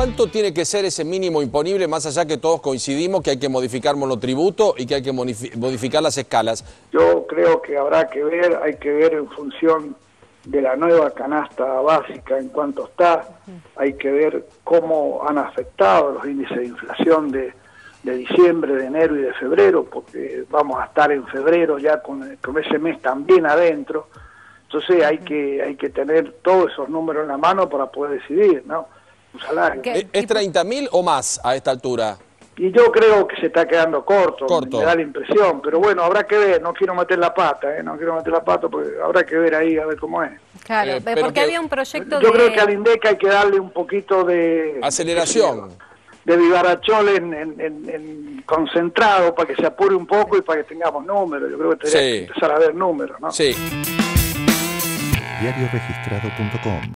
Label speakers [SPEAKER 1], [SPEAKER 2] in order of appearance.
[SPEAKER 1] ¿Cuánto tiene que ser ese mínimo imponible, más allá que todos coincidimos que hay que modificar monotributo y que hay que modificar las escalas?
[SPEAKER 2] Yo creo que habrá que ver, hay que ver en función de la nueva canasta básica en cuanto está, hay que ver cómo han afectado los índices de inflación de, diciembre, de enero y de febrero, porque vamos a estar en febrero ya con, con ese mes también adentro, entonces hay que, hay que tener todos esos números en la mano para poder decidir, ¿no?
[SPEAKER 1] Salario. ¿Es 30 mil o más a esta altura?
[SPEAKER 2] Y yo creo que se está quedando corto, me da la impresión, pero bueno, habrá que ver, no quiero meter la pata, ¿eh? no quiero meter la pata porque habrá que ver ahí a ver cómo es.
[SPEAKER 3] Claro, eh, porque había un proyecto
[SPEAKER 2] Yo creo que al INDEC hay que darle un poquito de...
[SPEAKER 1] Aceleración.
[SPEAKER 2] De, vivarachol en, concentrado para que se apure un poco y para que tengamos números. Yo creo que tendría que empezar a ver números, ¿no?
[SPEAKER 1] Sí.
[SPEAKER 4] Diarioregistrado.com